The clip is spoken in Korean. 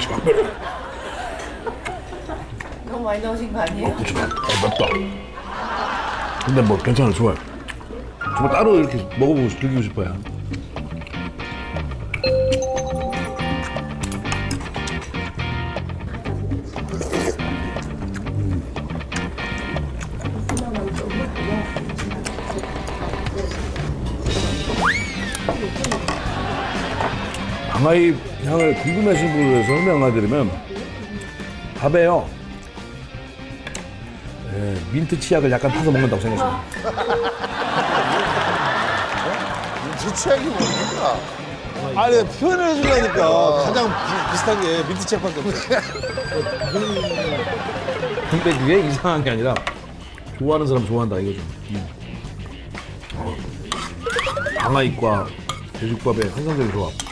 맛있어. 너무 많이 넣으신 거 아니에요? 그치만 아, 맵다. 근데 뭐 괜찮아 좋아요. 정말 따로 이렇게 먹어보고 즐기고 싶어요. 방아잎 향을 궁금해하시는 분을 위해서 설명해드리면 밥에요. 예, 민트 치약을 약간 타서 먹는다고 생각하시면 돼요. 제 취향이 뭡니까? 아니 표현을 해주려니까 가장 비, 비슷한 게 민트 책밖에 없어. 근데 그게 이상한 게 아니라 좋아하는 사람 좋아한다 이거죠. 음. 어. 방아잎과 돼지국밥의 환상적인 조합.